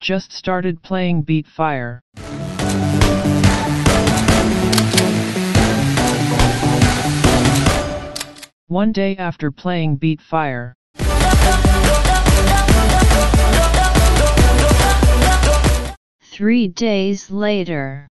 Just started playing Beat Fire. One day after playing Beat Fire. Three days later.